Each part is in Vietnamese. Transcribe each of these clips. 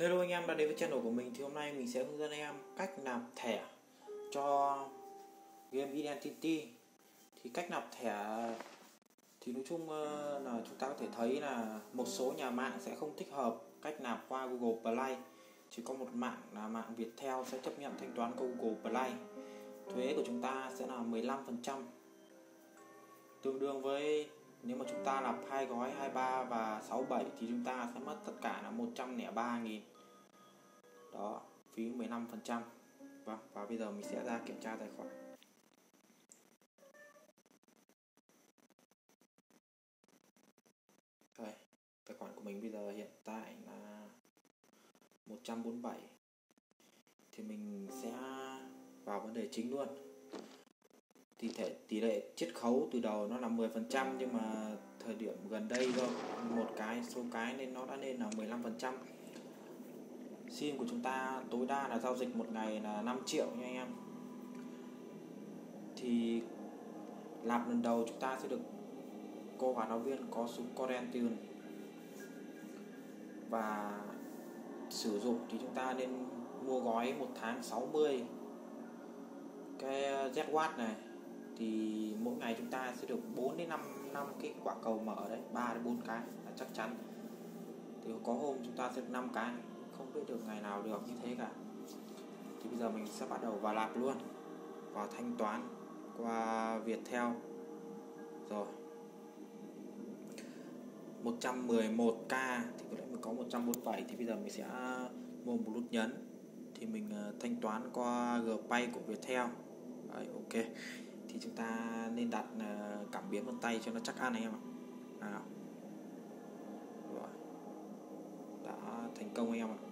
Hello anh em, đã đến với channel của mình. Thì hôm nay mình sẽ hướng dẫn anh em cách nạp thẻ cho game Identity. Thì cách nạp thẻ thì nói chung ờ, là chúng ta có thể thấy là một số nhà mạng sẽ không thích hợp cách nạp qua Google Play. Chỉ có một mạng là mạng Viettel sẽ chấp nhận thanh toán Google Play. Thuế của chúng ta sẽ là 15% tương đương với nếu mà chúng ta nạp hai gói 23 và 67 thì chúng ta sẽ mất tất cả là 103 nghìn đó, phí 15 phần trăm. Và và bây giờ mình sẽ ra kiểm tra tài khoản. Đây, tài khoản của mình bây giờ hiện tại là 147 thì mình sẽ vào vấn đề chính luôn. Thì thể, tỷ lệ chiết khấu từ đầu nó là 10% nhưng mà thời điểm gần đây do một cái, số cái nên nó đã lên là 15% sim của chúng ta tối đa là giao dịch một ngày là 5 triệu nha anh em. Thì làm lần đầu chúng ta sẽ được cô hoạt giáo viên có súng Corentium và sử dụng thì chúng ta nên mua gói một tháng 60 cái ZW này, thì mỗi ngày chúng ta sẽ được 4 đến 5 năm cái quả cầu mở đấy 3 đến 4 cái là chắc chắn. Thì có hôm chúng ta sẽ được 5 cái không biết được ngày nào được như thế cả. Thì bây giờ mình sẽ bắt đầu vào lạp luôn. Vào thanh toán qua Viettel. Rồi. 111k thì có lẽ mình có 147 thì bây giờ mình sẽ mua một nút nhấn. Thì mình ờ, thanh toán qua GPay của Viettel. Đấy, ok. Thì chúng ta nên đặt ờ, cảm biến vân tay cho nó chắc ăn anh em ạ. Nào. Rồi. Đã thành công anh em ạ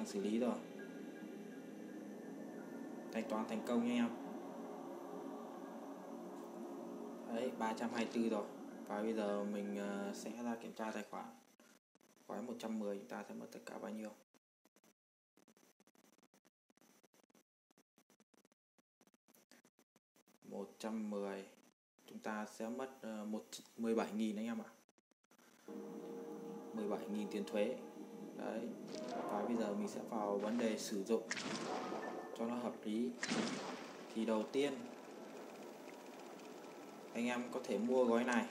đang xử lý rồi. Thanh toán thành công nha em. Đấy 324 rồi. Và bây giờ mình ờ, sẽ ra kiểm tra tài khoản. Gói 110 chúng ta sẽ mất tất cả bao nhiêu? 110 chúng ta sẽ mất ờ, một mười bảy nghìn anh em ạ. 17.000 tiền thuế đấy. Và bây giờ mình sẽ vào vấn đề sử dụng cho nó hợp lý. Thì đầu tiên, anh em có thể mua gói này.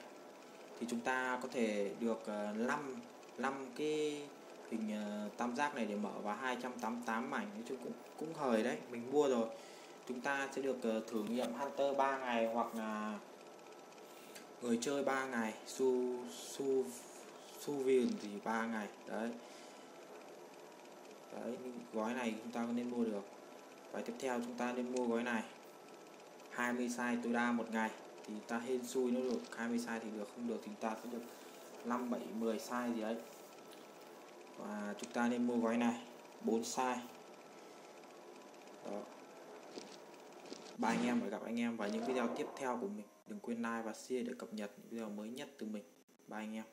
Thì chúng ta có thể được ờ, 5 5 cái hình ờ, tam giác này để mở vào 288 mảnh. Nói chung cũng cũng hời đấy, mình mua rồi. Chúng ta sẽ được ờ, thử nghiệm Hunter 3 ngày hoặc là người chơi 3 ngày, su su su viền thì 3 ngày. Đấy đấy gói này chúng ta nên mua được. Và tiếp theo chúng ta nên mua gói này. 20 size tối đa một ngày. Thì ta hên xui nó được 20 size thì được, không được thì ta sẽ được 5 7 10 size gì đấy. Và chúng ta nên mua gói này 4 size. Đó. Ba anh em, phải gặp anh em vào những video tiếp theo của mình. Đừng quên like và share để cập nhật những video mới nhất từ mình. Ba anh em.